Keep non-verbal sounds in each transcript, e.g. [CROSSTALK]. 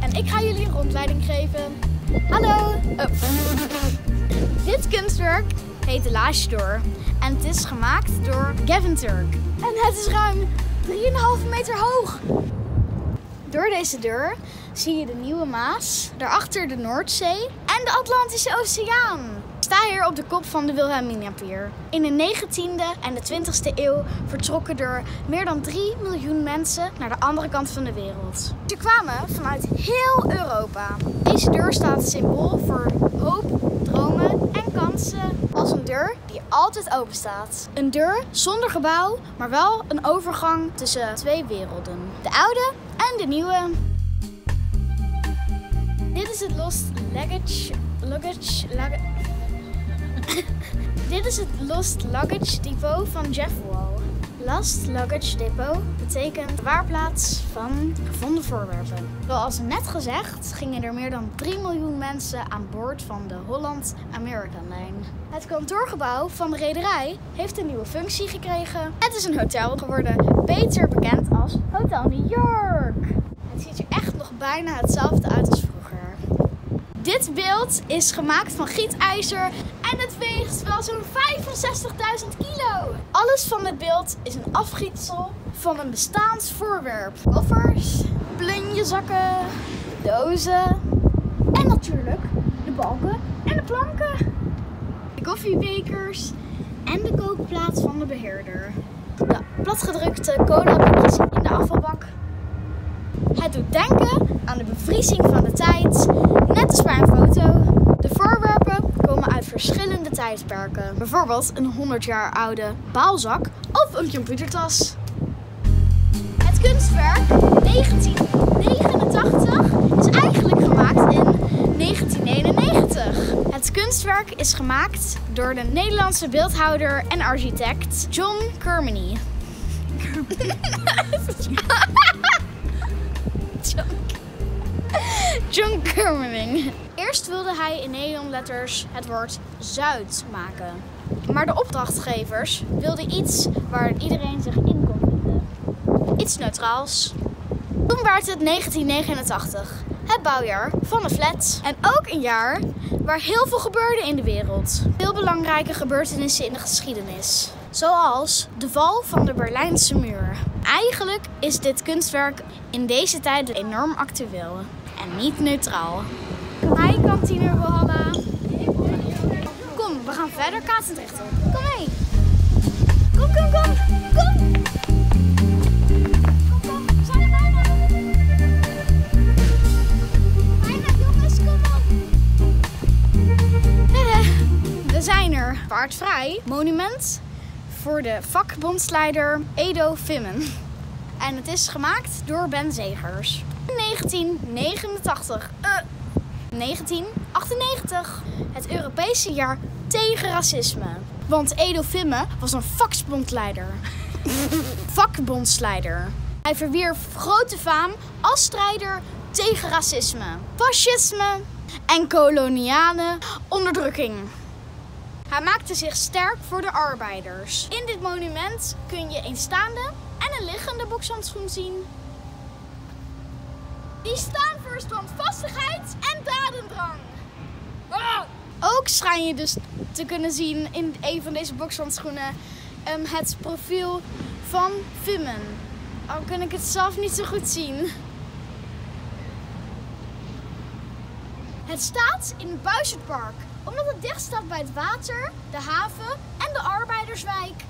En ik ga jullie een rondleiding geven. Hallo! Oh. [LAUGHS] Dit kunstwerk heet de Lage Door en het is gemaakt door Gavin Turk. En het is ruim 3,5 meter hoog. Door deze deur zie je de Nieuwe Maas, daarachter de Noordzee en de Atlantische Oceaan. Sta hier op de kop van de Wilhelminapier. In de 19e en de 20e eeuw vertrokken er meer dan 3 miljoen mensen naar de andere kant van de wereld. Ze kwamen vanuit heel Europa. Deze deur staat symbool voor hoop, dromen en kansen. Als een deur die altijd open staat. Een deur zonder gebouw, maar wel een overgang tussen twee werelden. De oude en de nieuwe. Dit is het Lost Luggage. Luggage. luggage [LAUGHS] Dit is het Lost Luggage Depot van Jeff Wall. Lost Luggage Depot betekent waarplaats van gevonden voorwerpen. Zoals net gezegd gingen er meer dan 3 miljoen mensen aan boord van de Holland American Line. Het kantoorgebouw van de rederij heeft een nieuwe functie gekregen. Het is een hotel geworden, beter bekend als Hotel New York. Het ziet er echt nog bijna hetzelfde uit als vroeger. Dit beeld is gemaakt van gietijzer en het weegt wel zo'n 65.000 kilo. Alles van het beeld is een afgietsel van een bestaand voorwerp. Koffers, plunjezakken, dozen en natuurlijk de balken en de planken. De koffiebekers en de kookplaat van de beheerder. De platgedrukte cola in de afvalbak. Het doet denken aan de bevriezing van de tijd, net als bij een foto. De voorwerpen komen uit verschillende tijdperken. Bijvoorbeeld een 100 jaar oude baalzak of een computertas. Het kunstwerk 1989 is eigenlijk gemaakt in 1991. Het kunstwerk is gemaakt door de Nederlandse beeldhouwer en architect John Kermany. [LAUGHS] [LAUGHS] John Kermeling. Eerst wilde hij in neonletters het woord Zuid maken. Maar de opdrachtgevers wilden iets waar iedereen zich in kon vinden. Iets neutraals. Toen werd het 1989, het bouwjaar van de flat. En ook een jaar waar heel veel gebeurde in de wereld. Veel belangrijke gebeurtenissen in de geschiedenis. Zoals de val van de Berlijnse muur. Eigenlijk is dit kunstwerk in deze tijd enorm actueel en niet neutraal. Hi kantine Wilhanna. Kom, we gaan verder Katendrecht op. Kom mee. Kom, kom, kom. Kom. We zijn er. Paardvrij. Monument voor de vakbondsleider Edo Vimmen. En het is gemaakt door Ben Zegers. 1989. Uh, 1998. Het Europese jaar tegen racisme. Want Edo Vimme was een vakbondsleider. [LAUGHS] vakbondsleider. Hij verwierf grote faam als strijder tegen racisme, fascisme en koloniale onderdrukking. Hij maakte zich sterk voor de arbeiders. In dit monument kun je een staande en een liggende bokshandschoen zien. Die staan voor standvastigheid en dadendrang. Ook schijn je dus te kunnen zien in een van deze bokshandschoenen um, het profiel van Vimmen. Al kan ik het zelf niet zo goed zien. Het staat in het Buizenpark, omdat het dicht staat bij het water, de haven en de arbeiderswijk.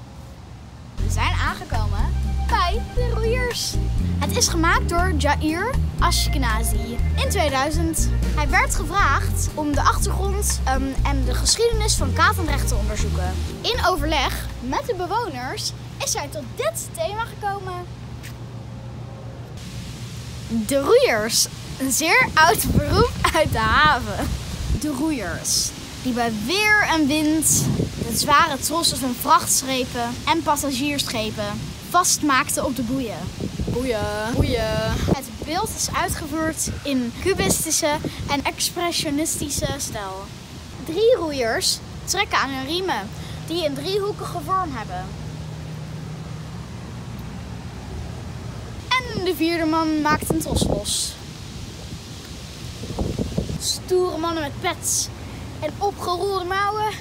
We zijn aangekomen bij de roeiers. Het is gemaakt door Jair Ashkenazi in 2000. Hij werd gevraagd om de achtergrond um, en de geschiedenis van Katendrecht te onderzoeken. In overleg met de bewoners is hij tot dit thema gekomen. De roeiers, een zeer oud beroep uit de haven. De roeiers, die bij weer en wind de zware trossen van vrachtschepen en passagiersschepen vastmaakten op de boeien. Boeien. Boeien. Het beeld is uitgevoerd in cubistische en expressionistische stijl. Drie roeiers trekken aan hun riemen die een driehoekige vorm hebben. En de vierde man maakt een tros los. Stoere mannen met pets en opgeroerde mouwen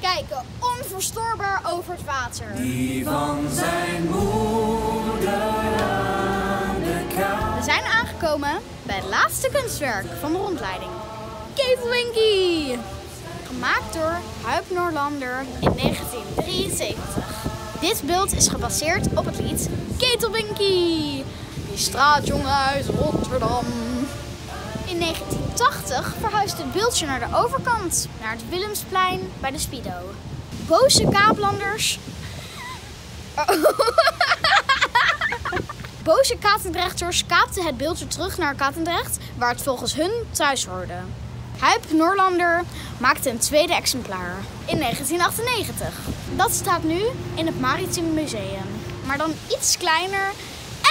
kijken onverstoorbaar over het water. Die van zijn moeder aan de kant. We zijn aangekomen bij het laatste kunstwerk van de rondleiding. Ketelwinky! Gemaakt door Huip Noorlander in 1973. Dit beeld is gebaseerd op het lied Ketelwinky, die straatjongen uit Rotterdam. In 1980 verhuisde het beeldje naar de overkant, naar het Willemsplein bij de Spido. Boze kaaplanders. [LAUGHS] Boze Katendrechters kaapten het beeldje terug naar Katendrecht, waar het volgens hun thuis hoorde. Huip Noorlander maakte een tweede exemplaar in 1998. Dat staat nu in het Maritiem Museum, maar dan iets kleiner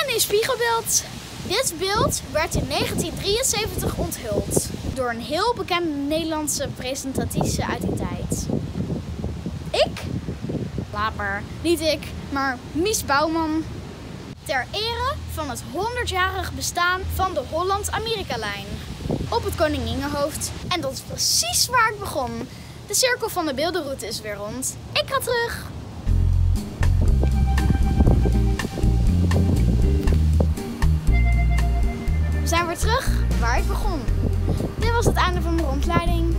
en in spiegelbeeld. Dit beeld werd in 1973 onthuld door een heel bekende Nederlandse presentatrice uit die tijd. Ik? Laat maar, niet ik, maar Mies Bouwman. Ter ere van het 100-jarig bestaan van de Holland-Amerika-lijn. Op het Koninginnehoofd. En dat is precies waar ik begon. De cirkel van de beeldenroute is weer rond. Ik ga terug. Was het einde van de rondleiding.